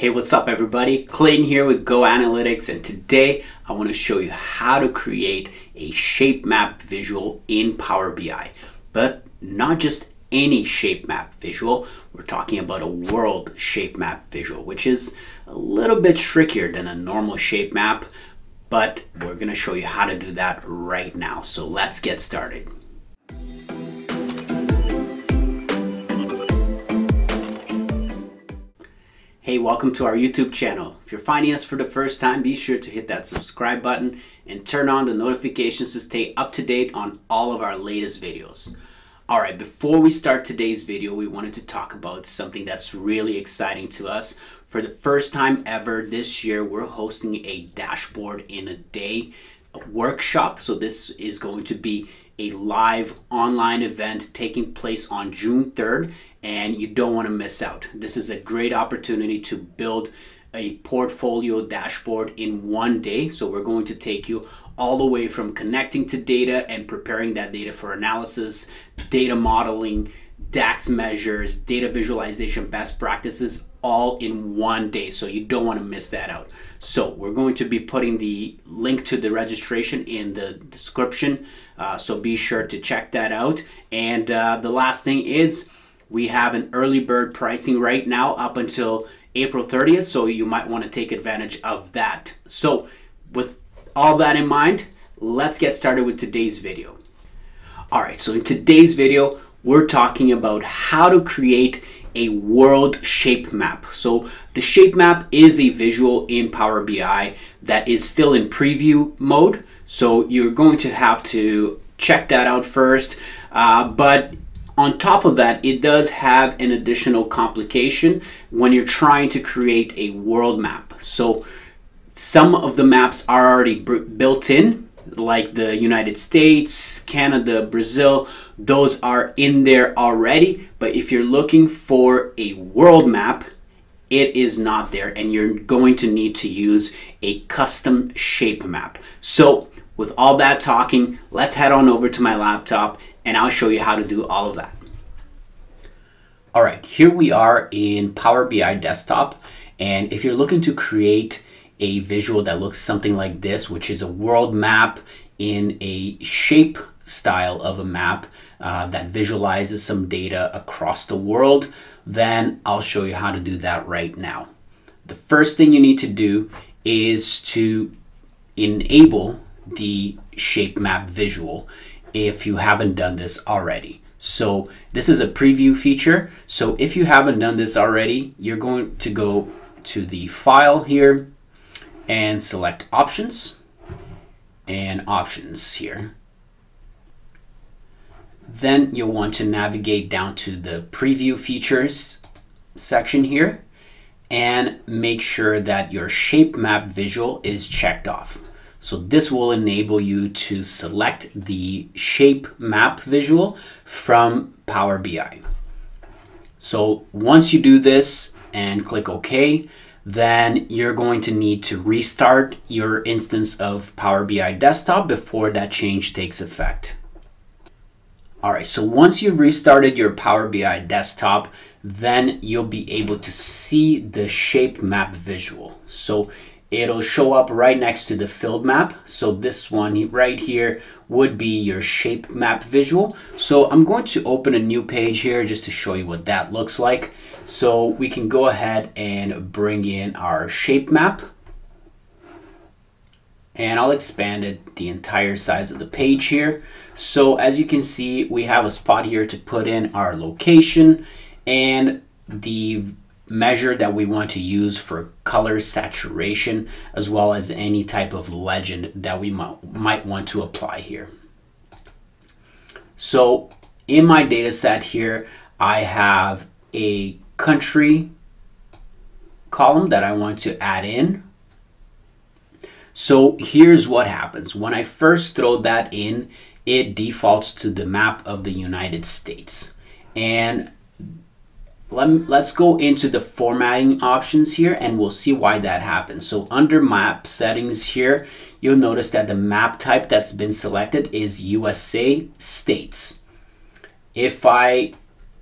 Hey, what's up everybody? Clayton here with Go Analytics and today I want to show you how to create a shape map visual in Power BI. But not just any shape map visual, we're talking about a world shape map visual, which is a little bit trickier than a normal shape map, but we're going to show you how to do that right now. So let's get started. Hey, welcome to our YouTube channel. If you're finding us for the first time, be sure to hit that subscribe button and turn on the notifications to stay up to date on all of our latest videos. All right, before we start today's video, we wanted to talk about something that's really exciting to us. For the first time ever this year, we're hosting a dashboard in a day workshop. So this is going to be a live online event taking place on June 3rd and you don't want to miss out. This is a great opportunity to build a portfolio dashboard in one day. So we're going to take you all the way from connecting to data and preparing that data for analysis, data modeling, DAX measures, data visualization best practices all in one day. So you don't want to miss that out. So we're going to be putting the link to the registration in the description. Uh, so be sure to check that out. And uh, the last thing is we have an early bird pricing right now up until April 30th, so you might want to take advantage of that. So, with all that in mind, let's get started with today's video. All right, so in today's video, we're talking about how to create a world shape map. So the shape map is a visual in Power BI that is still in preview mode. So you're going to have to check that out first. Uh, but on top of that, it does have an additional complication when you're trying to create a world map. So some of the maps are already built in, like the United States, Canada, Brazil, those are in there already. But if you're looking for a world map, it is not there and you're going to need to use a custom shape map. So with all that talking, let's head on over to my laptop and I'll show you how to do all of that. All right, here we are in Power BI Desktop. And if you're looking to create a visual that looks something like this, which is a world map in a shape style of a map uh, that visualizes some data across the world, then I'll show you how to do that right now. The first thing you need to do is to enable the shape map visual if you haven't done this already. So this is a preview feature. So if you haven't done this already, you're going to go to the file here and select options and options here. Then you'll want to navigate down to the preview features section here and make sure that your shape map visual is checked off. So this will enable you to select the shape map visual from Power BI. So once you do this and click OK, then you're going to need to restart your instance of Power BI Desktop before that change takes effect. All right, so once you've restarted your Power BI Desktop, then you'll be able to see the shape map visual. So it'll show up right next to the filled map. So this one right here would be your shape map visual. So I'm going to open a new page here just to show you what that looks like. So we can go ahead and bring in our shape map. And I'll expand it the entire size of the page here. So as you can see, we have a spot here to put in our location and the measure that we want to use for color saturation as well as any type of legend that we might want to apply here. So in my data set here, I have a country column that I want to add in. So here's what happens. When I first throw that in, it defaults to the map of the United States. And let, let's go into the formatting options here and we'll see why that happens. So under map settings here, you'll notice that the map type that's been selected is USA states. If I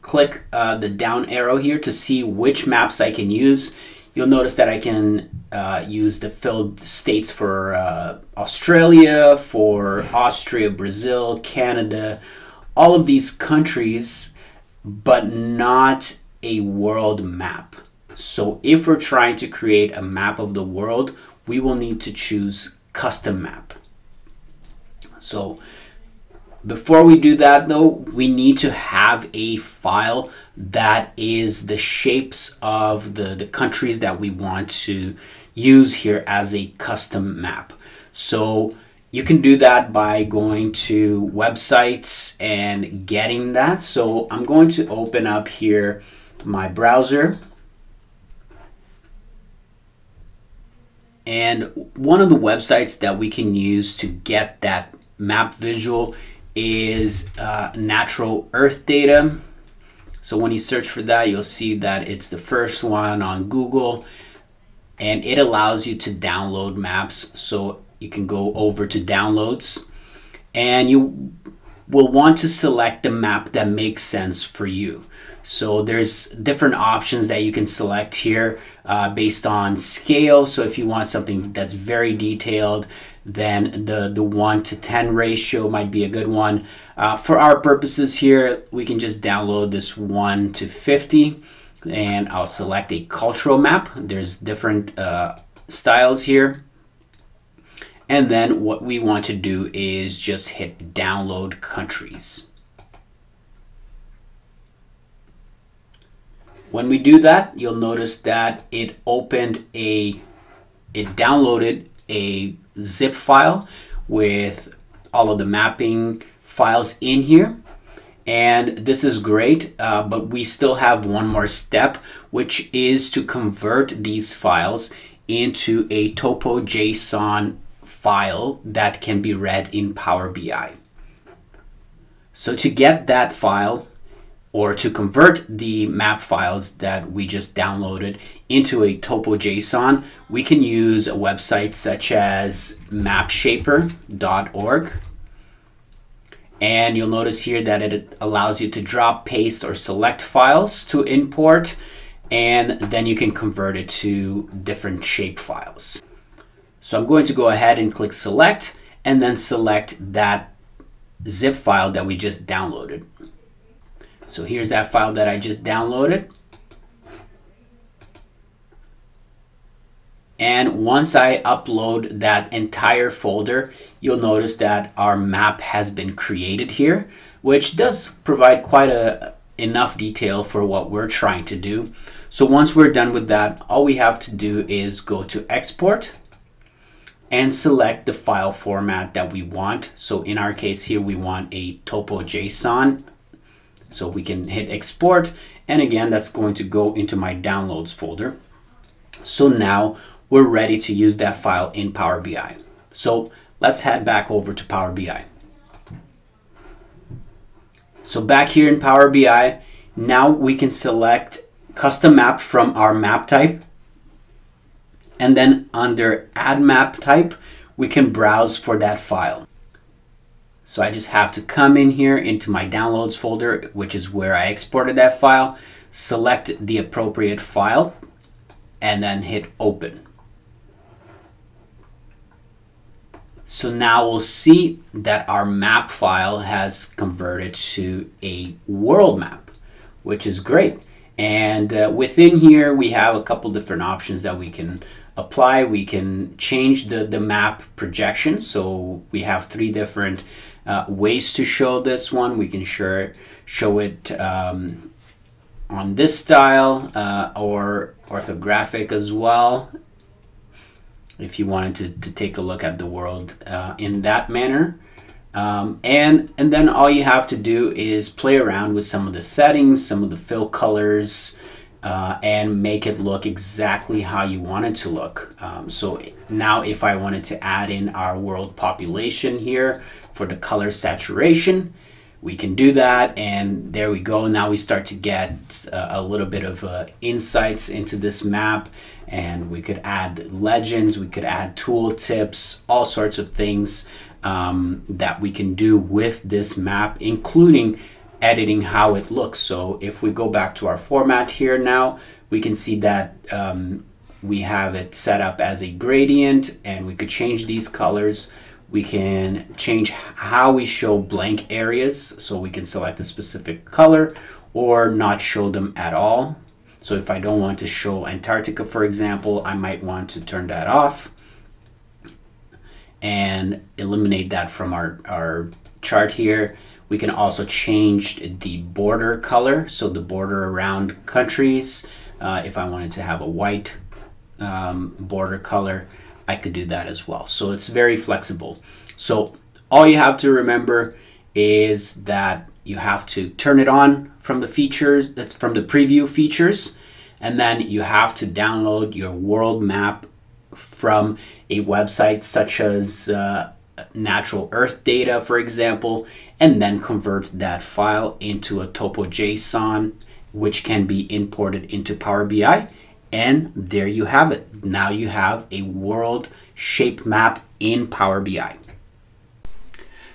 click uh, the down arrow here to see which maps I can use, you'll notice that I can uh, use the filled states for uh, Australia, for Austria, Brazil, Canada, all of these countries, but not a world map. So if we're trying to create a map of the world, we will need to choose custom map. So before we do that though, we need to have a file that is the shapes of the, the countries that we want to use here as a custom map. So you can do that by going to websites and getting that. So I'm going to open up here my browser. And one of the websites that we can use to get that map visual is uh, natural earth data. So when you search for that, you'll see that it's the first one on Google and it allows you to download maps. So you can go over to downloads and you will want to select the map that makes sense for you. So there's different options that you can select here uh, based on scale. So if you want something that's very detailed, then the, the 1 to 10 ratio might be a good one. Uh, for our purposes here, we can just download this 1 to 50 and I'll select a cultural map. There's different uh, styles here. And then what we want to do is just hit download countries. When we do that, you'll notice that it opened a, it downloaded a zip file with all of the mapping files in here. And this is great, uh, but we still have one more step, which is to convert these files into a topo JSON file that can be read in Power BI. So to get that file, or to convert the map files that we just downloaded into a topo JSON, we can use a website such as mapshaper.org. And you'll notice here that it allows you to drop, paste, or select files to import, and then you can convert it to different shape files. So I'm going to go ahead and click select, and then select that zip file that we just downloaded. So here's that file that I just downloaded. And once I upload that entire folder, you'll notice that our map has been created here, which does provide quite a enough detail for what we're trying to do. So once we're done with that, all we have to do is go to export and select the file format that we want. So in our case here, we want a topo JSON so we can hit export and again that's going to go into my downloads folder. So now we're ready to use that file in Power BI. So let's head back over to Power BI. So back here in Power BI, now we can select custom map from our map type. And then under add map type, we can browse for that file. So I just have to come in here into my downloads folder, which is where I exported that file, select the appropriate file, and then hit open. So now we'll see that our map file has converted to a world map, which is great. And uh, within here, we have a couple different options that we can apply. We can change the, the map projection. So we have three different uh, ways to show this one. We can show, show it um, on this style uh, or orthographic as well if you wanted to, to take a look at the world uh, in that manner. Um, and, and then all you have to do is play around with some of the settings, some of the fill colors, uh, and make it look exactly how you want it to look. Um, so now if I wanted to add in our world population here for the color saturation, we can do that and there we go now we start to get uh, a little bit of uh, insights into this map and we could add legends we could add tool tips all sorts of things um, that we can do with this map including editing how it looks. So if we go back to our format here now, we can see that um, we have it set up as a gradient and we could change these colors. We can change how we show blank areas so we can select a specific color or not show them at all. So if I don't want to show Antarctica, for example, I might want to turn that off and eliminate that from our, our chart here. We can also change the border color, so the border around countries. Uh, if I wanted to have a white um, border color, I could do that as well. So it's very flexible. So all you have to remember is that you have to turn it on from the features, that's from the preview features, and then you have to download your world map from a website such as uh, Natural Earth Data, for example, and then convert that file into a topo JSON, which can be imported into Power BI. And there you have it. Now you have a world shape map in Power BI.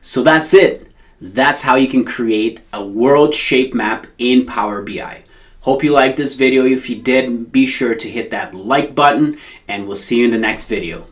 So that's it. That's how you can create a world shape map in Power BI. Hope you liked this video. If you did, be sure to hit that like button and we'll see you in the next video.